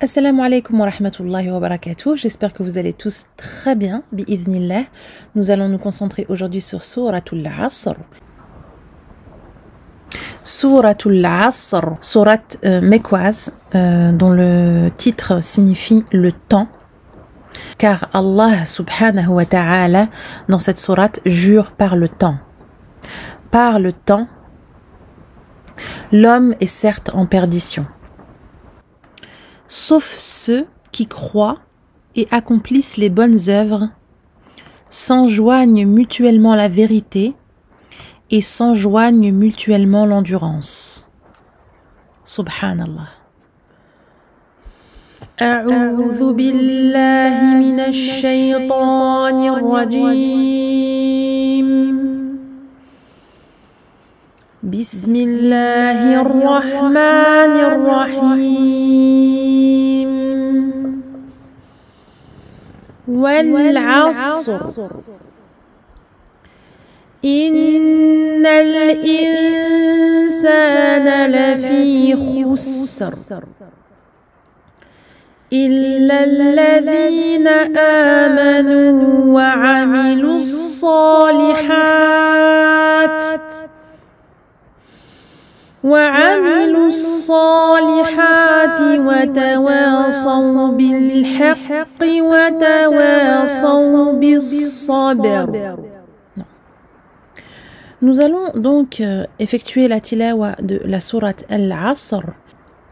Assalamu alaikum wa rahmatullahi wa barakatuh. J'espère que vous allez tous très bien. Bi'idhnillah. Nous allons nous concentrer aujourd'hui sur Suratul Asr. Suratul Asr, surat euh, euh, dont le titre signifie le temps. Car Allah subhanahu wa ta'ala, dans cette sourate, jure par le temps. Par le temps, l'homme est certes en perdition sauf ceux qui croient et accomplissent les bonnes œuvres, s'enjoignent mutuellement la vérité et s'enjoignent mutuellement l'endurance. Subhanallah. أعوذ بالله من الشيطان الرجيم بسم الله الرحمن الرحيم والعصر. إن الإنسان لفي خسر. إلا الذين آمنوا وعملوا الصالحات. وعملوا الصالحات وتواصوا بالحق وتواصوا بالصبر Nous allons donc euh, effectuer la tilawa de la sourate Al-Asr,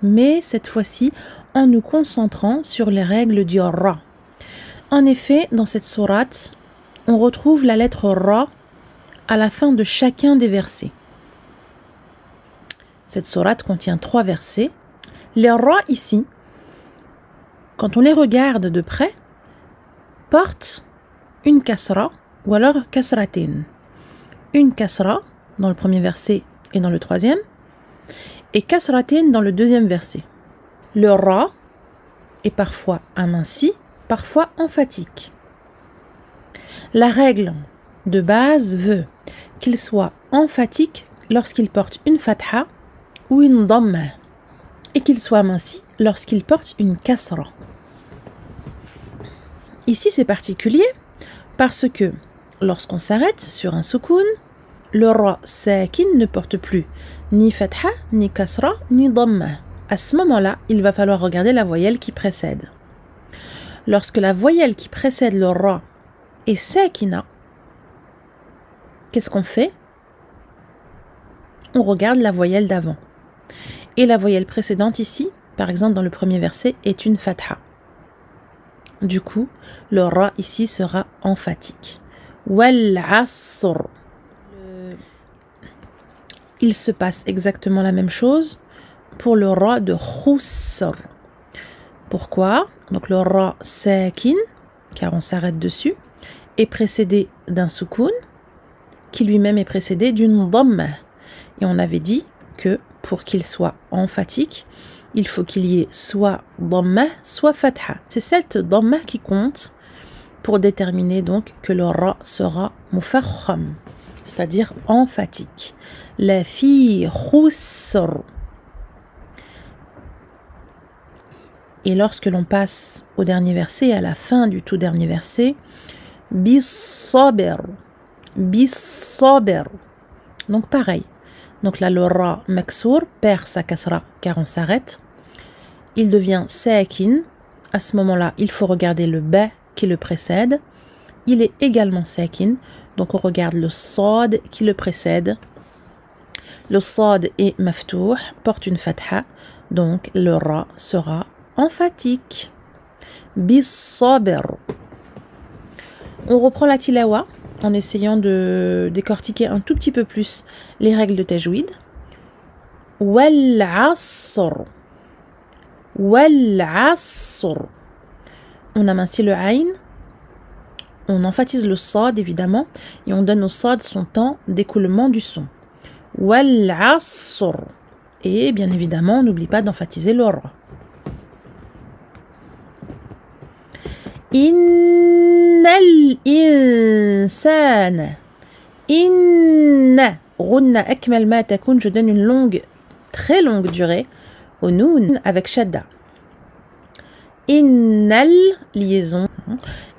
mais cette fois-ci en nous concentrant sur les règles du Ra. En effet, dans cette sourate, on retrouve la lettre Ra à la fin de chacun des versets. Cette sourate contient trois versets. Les Ra ici, quand on les regarde de près, portent une kasra ou alors kasratin une kasra dans le premier verset et dans le troisième, et kasratin dans le deuxième verset. Le ra est parfois aminci, parfois emphatique. La règle de base veut qu'il soit emphatique lorsqu'il porte une fatha ou une dhamma et qu'il soit aminci lorsqu'il porte une kasra. Ici c'est particulier parce que lorsqu'on s'arrête sur un soukoun, le ra sakin ne porte plus ni fatha, ni kasra, ni dhamma. À ce moment-là, il va falloir regarder la voyelle qui précède. Lorsque la voyelle qui précède le ra est sakina, qu'est-ce qu'on fait? On regarde la voyelle d'avant. Et la voyelle précédente ici, par exemple dans le premier verset, est une fatha. Du coup, le ra ici sera emphatique. Wal asr. Il se passe exactement la même chose pour le ra de khusr. Pourquoi? Donc le ra sakin, car on s'arrête dessus, est précédé d'un soukoun, qui lui-même est précédé d'une dhamma. Et on avait dit que pour qu'il soit emphatique, il faut qu'il y ait soit dhamma, soit fatha. C'est cette dhamma qui compte pour déterminer donc que le ra sera mufakham, c'est-à-dire emphatique. La fille khusr. Et lorsque l'on passe au dernier verset, à la fin du tout dernier verset, bis saber. Donc pareil. Donc là, le ra maksour perd sa kasra car on s'arrête. Il devient sakin. À ce moment-là, il faut regarder le ba qui le précède. Il est également sakin. Donc on regarde le sad qui le précède. Le sad est maftouh, porte une fatha. Donc le ra sera emphatique. Bis. On reprend la tilawa en essayant de décortiquer un tout petit peu plus les règles de tajwid. On amincit le ayn. On emphatise le sad évidemment et on donne au sad son temps d'écoulement du son. Et bien évidemment, on n'oublie pas d'emphatiser le. إن الإنسان إن غنة أكمل ما تكون je donne une longue très longue durée au noun avec shadda Innal, liaison.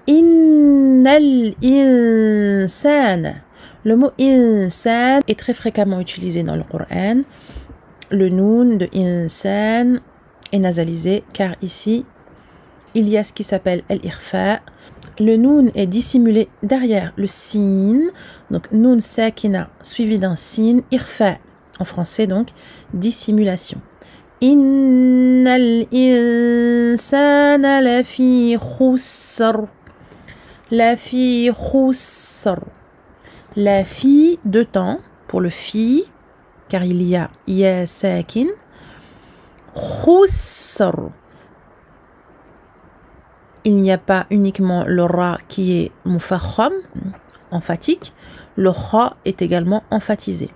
Innal insan. Le mot insan est très fréquemment utilisé dans le Coran. Le noun de insan est nasalisé car ici, il y a ce qui s'appelle al-irfa. Le noun est dissimulé derrière le sin, donc noun sakina suivi d'un sin, irfa en français donc, dissimulation. Innal insana lafi khusr. Lafi khusr. La fille de temps pour le fi, car il y a ya sakin. Il n'y a pas uniquement le ra qui est mufakham, emphatique, le kha est également emphatisé.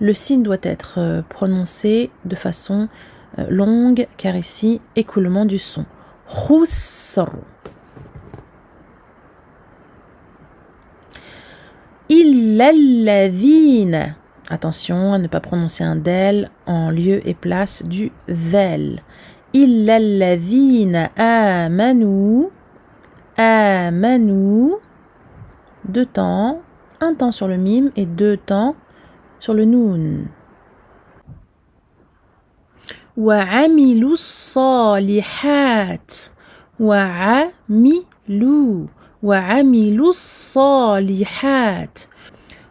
Le signe doit être euh, prononcé de façon euh, longue, car ici, écoulement du son. Illalladhina. Attention à ne pas prononcer un del en lieu et place du vel. Illalladhina amanu. Amanu. Deux temps. Un temps sur le mime et deux temps sur le noun. وعملوا الصالحات وعملوا وعملوا الصالحات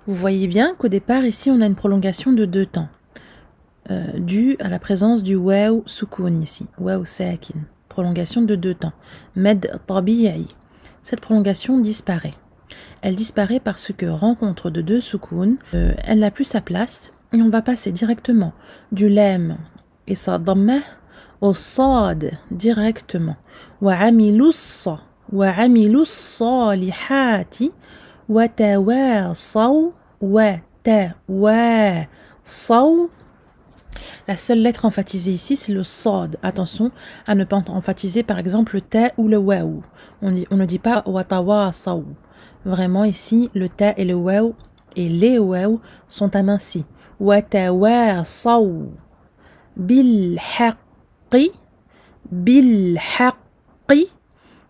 Vous voyez bien qu'au départ, ici, on a une prolongation de deux temps, euh, due à la présence du waw sukun ici, waw sakin, prolongation de deux temps. Med tabi'i. Cette prolongation disparaît. Elle disparaît parce que rencontre de deux sukun, euh, elle n'a plus sa place et on va passer directement du lem et sa dammah au sad directement. Wa amilus wa amilus salihati wa tawasaw wa tawasaw la seule lettre emphatisée ici, c'est le sod. Attention à ne pas emphatiser par exemple le ta ou le waou. On, ne dit pas watawa saou. Vraiment ici, le ta et le waou et les waou sont amincis. Watawasaw. Bil haqqi. Bil haqqi.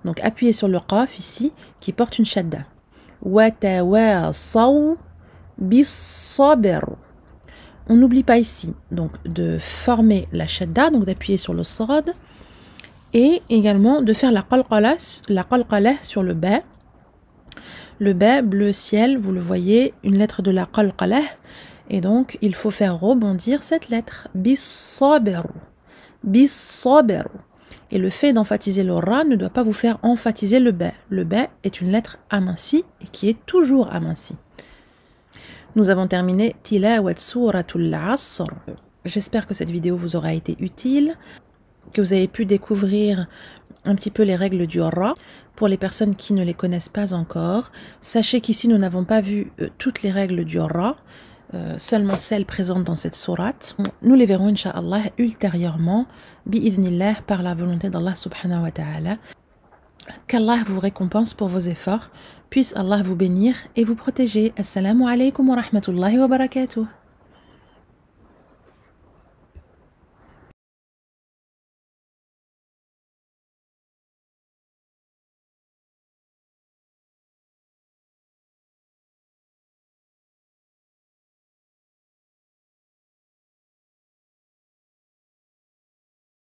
Donc appuyez sur le qaf ici qui porte une shadda. Watawasaw. Bis sabr on n'oublie pas ici donc de former la shadda donc d'appuyer sur le sad et également de faire la qalqala la qalqala sur le ba le ba, bleu ciel, vous le voyez, une lettre de la qalqalah. Et donc, il faut faire rebondir cette lettre. Bis Bis Et le fait d'emphatiser le ra ne doit pas vous faire emphatiser le ba. Le ba est une lettre amincie et qui est toujours amincie. Nous avons terminé Tilawat Suratul Asr. J'espère que cette vidéo vous aura été utile, que vous avez pu découvrir un petit peu les règles du ra. Pour les personnes qui ne les connaissent pas encore, sachez qu'ici nous n'avons pas vu euh, toutes les règles du ra, euh, seulement celles présentes dans cette sourate. Nous les verrons, inshallah, ultérieurement, bi'idhnillah, par la volonté d'Allah subhanahu wa ta'ala. Qu'Allah vous récompense pour vos efforts, puisse Allah vous bénir et vous protéger. Assalamu alaikum wa rahmatullahi wa barakatuh.